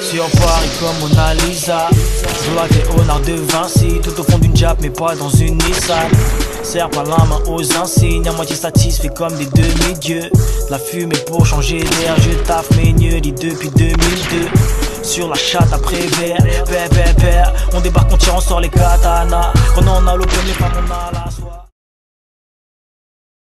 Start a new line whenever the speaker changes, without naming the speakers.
Sur Paris comme Mona Lisa. Je vois honneurs de Vinci. Tout au fond d'une Jap mais pas dans une Nissan. Serre pas la main aux insignes. À moitié satisfait comme des demi-dieux. La fumée pour changer d'air. Je taffe mes nuits depuis 2002 sur la chatte après verre, père, père, père On débarque, on tire, on sort les katanas. Quand on a l'open, les femmes on a la soie